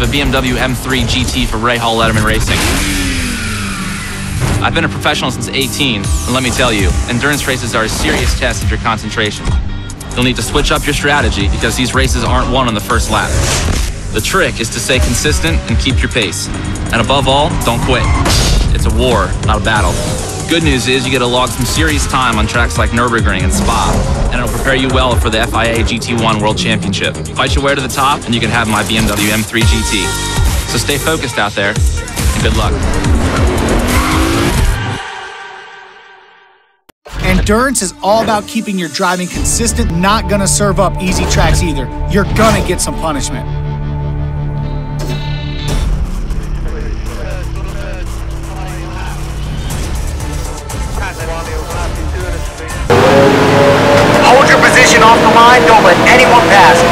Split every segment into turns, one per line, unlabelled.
Drive a BMW M3 GT for Rahal Letterman Racing. I've been a professional since 18, and let me tell you, endurance races are a serious test of your concentration. You'll need to switch up your strategy because these races aren't won on the first lap. The trick is to stay consistent and keep your pace. And above all, don't quit. It's a war, not a battle. Good news is you get to log some serious time on tracks like Nürburgring and Spa, and it'll prepare you well for the FIA GT1 World Championship. Fight your way to the top, and you can have my BMW M3 GT. So stay focused out there, and good luck.
Endurance is all about keeping your driving consistent, not gonna serve up easy tracks either. You're gonna get some punishment.
Position off the line. Don't let anyone pass.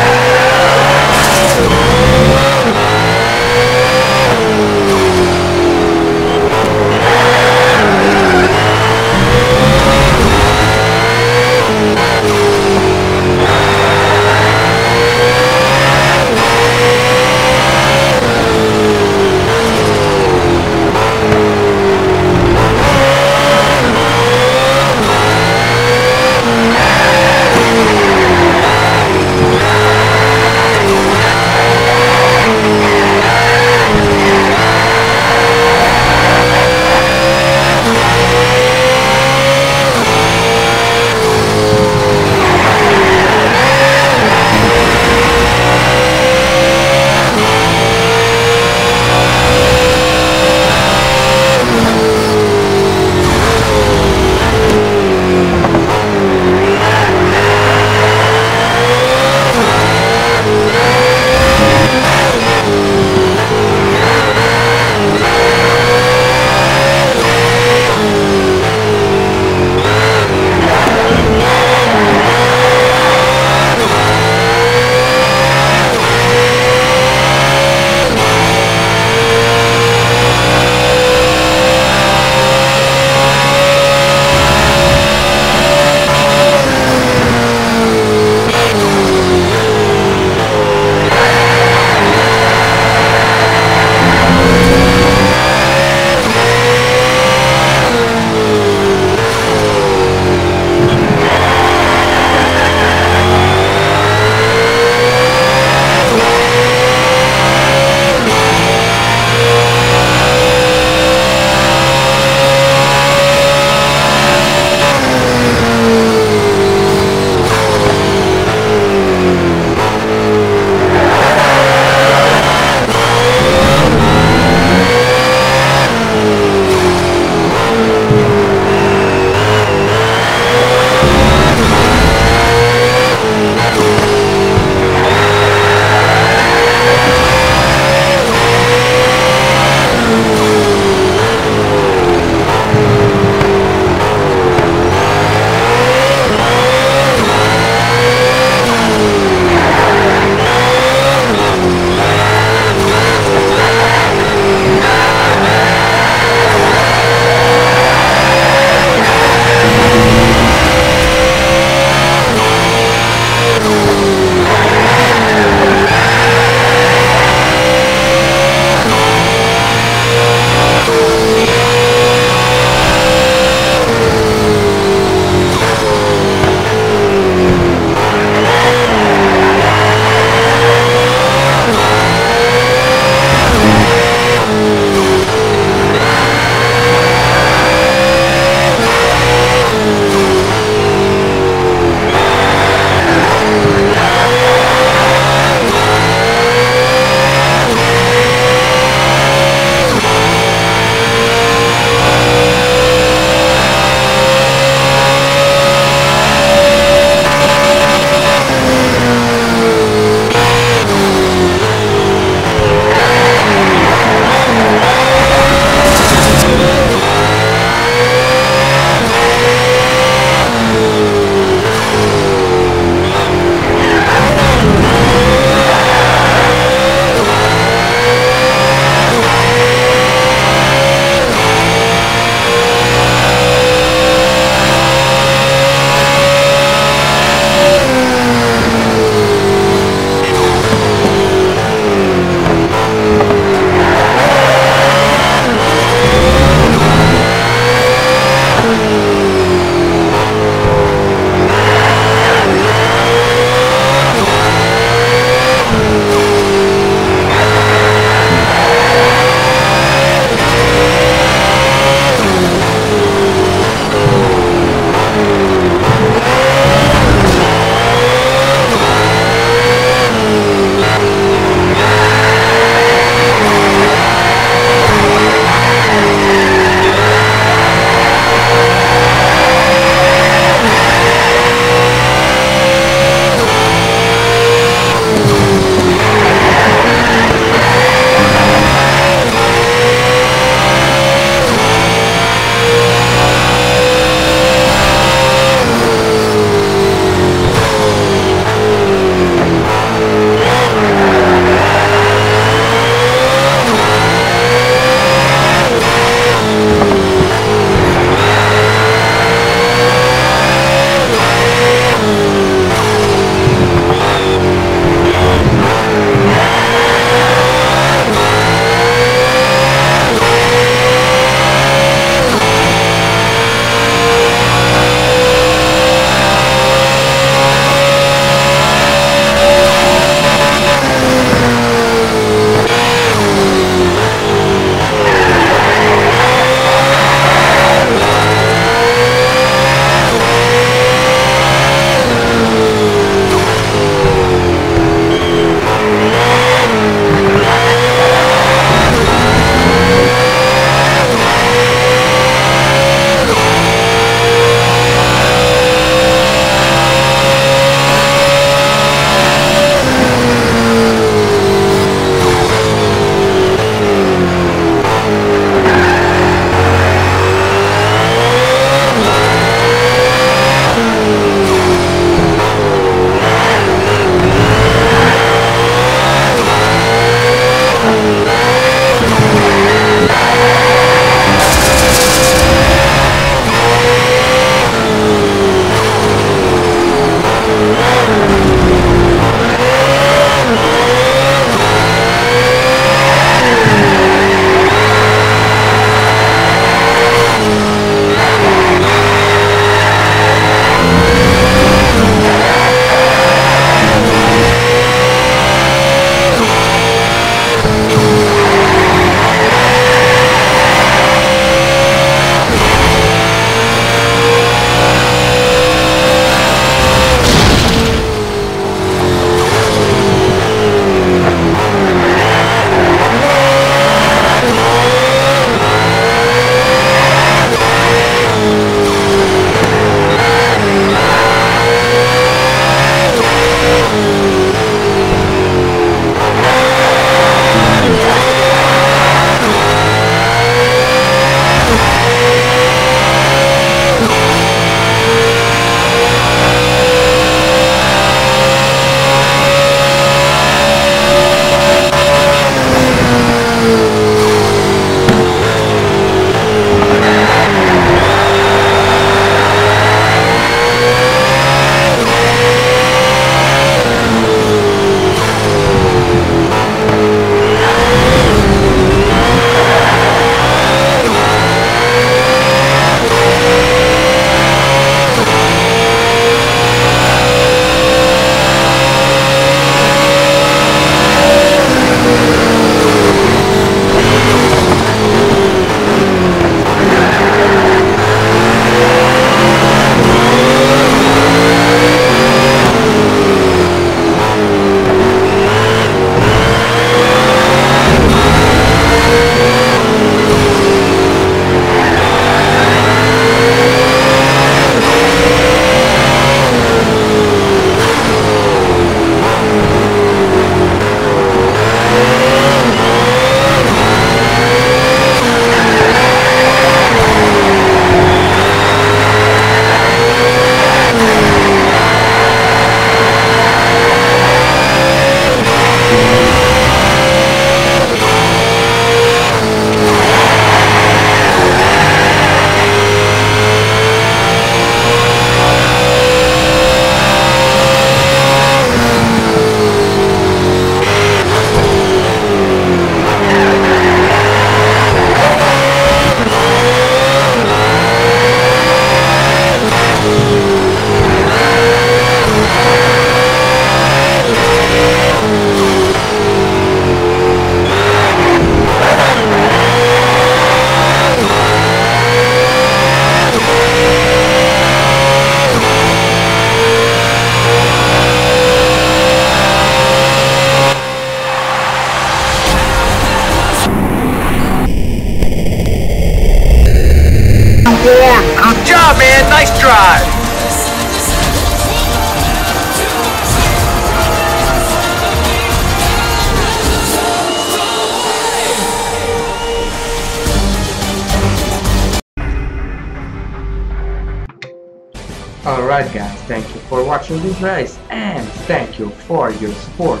Race and thank you for your support.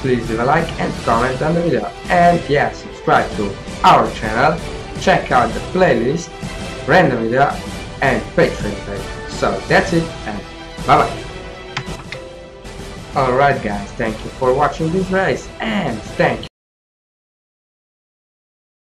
Please leave a like and comment on the video and yeah, subscribe to our channel, check out the playlist, random video and Patreon page. So that's it and bye bye. Alright guys, thank you for watching this race and thank you